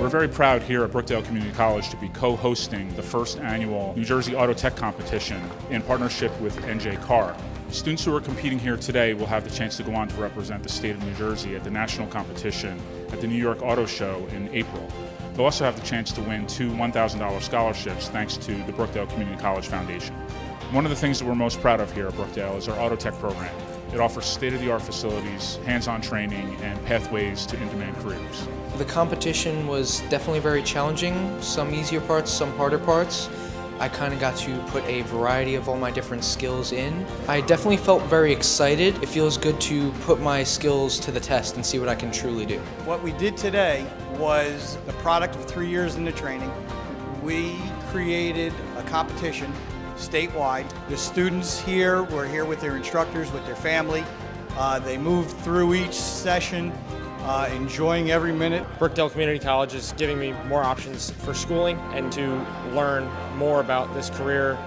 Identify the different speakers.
Speaker 1: We're very proud here at Brookdale Community College to be co-hosting the first annual New Jersey Auto Tech Competition in partnership with NJ Car. Students who are competing here today will have the chance to go on to represent the state of New Jersey at the national competition at the New York Auto Show in April. They'll also have the chance to win two $1,000 scholarships thanks to the Brookdale Community College Foundation. One of the things that we're most proud of here at Brookdale is our Auto Tech program. It offers state-of-the-art facilities, hands-on training, and pathways to in-demand careers.
Speaker 2: The competition was definitely very challenging, some easier parts, some harder parts. I kind of got to put a variety of all my different skills in. I definitely felt very excited. It feels good to put my skills to the test and see what I can truly do.
Speaker 3: What we did today was the product of three years into training. We created a competition statewide. The students here were here with their instructors, with their family. Uh, they moved through each session, uh, enjoying every minute.
Speaker 4: Brookdale Community College is giving me more options for schooling and to learn more about this career